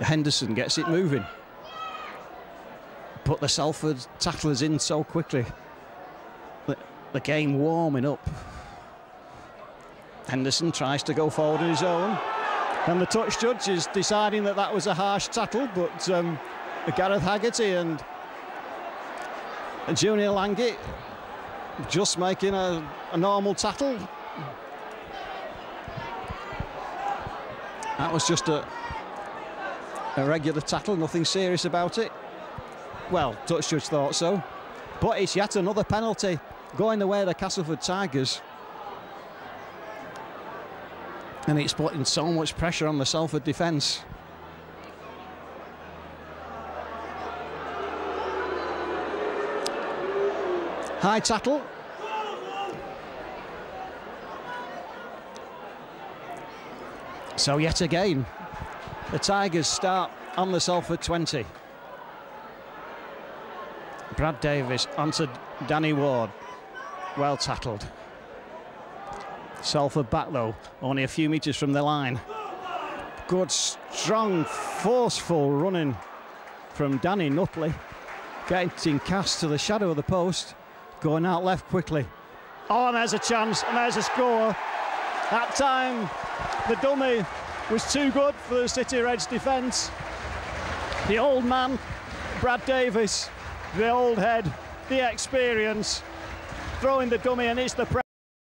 Henderson gets it moving. Put the Salford tacklers in so quickly. The, the game warming up. Henderson tries to go forward on his own. And the touch judge is deciding that that was a harsh tackle, but um, Gareth Haggerty and Junior Langi just making a, a normal tackle. That was just a, a regular tackle, nothing serious about it. Well, touch judge thought so. But it's yet another penalty going the way of the Castleford Tigers. And it's putting so much pressure on the Salford defence. High tackle. So yet again, the Tigers start on the Salford 20. Brad Davis onto Danny Ward. Well tackled. Salford back though, only a few metres from the line. Good, strong, forceful running from Danny Nutley. Getting cast to the shadow of the post. Going out left quickly. Oh, and there's a chance, and there's a score. That time, the dummy was too good for the City Reds defence. The old man, Brad Davis, the old head, the experience, throwing the dummy, and it's the